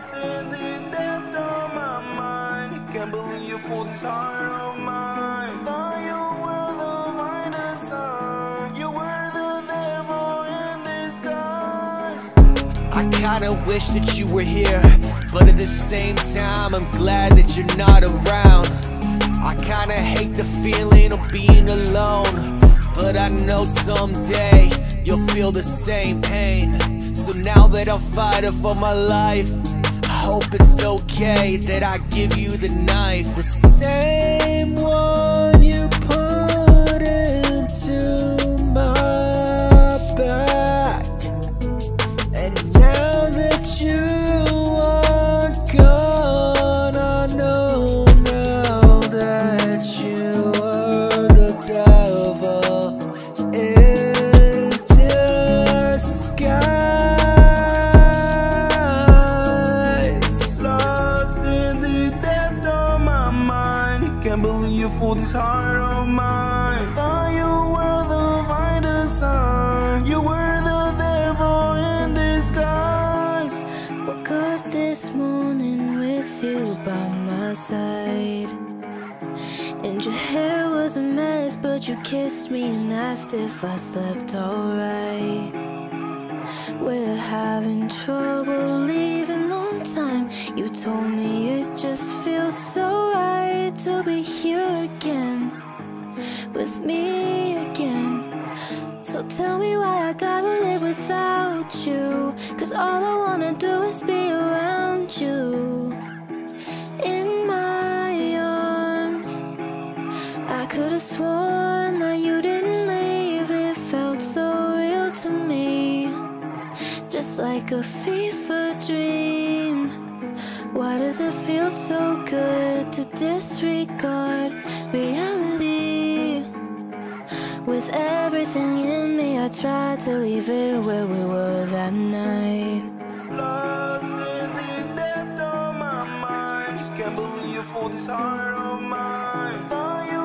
standing depth on my mind. I can't believe you for this heart of mine. Thought you were the final sign. You were the devil in disguise. I kinda wish that you were here, but at the same time, I'm glad that you're not around. I kinda hate the feeling of being alone, but I know someday you'll feel the same pain. So now that I'm fighting for my life hope it's okay that I give you the knife. The same one you Can't believe you fooled this heart of mine. Thought you were the finder son. You were the devil in disguise. Woke up this morning with you by my side. And your hair was a mess, but you kissed me and asked if I slept alright. We're having trouble leaving on time. You told me it just feels so to be here again, with me again. So tell me why I gotta live without you. Cause all I wanna do is be around you. In my arms. I could've sworn that you didn't leave. It felt so real to me. Just like a fever dream. Why does it feel so good to disregard reality? With everything in me, I tried to leave it where we were that night. Lost in the depth of my mind. Can't believe you fooled this heart of mine. Thought you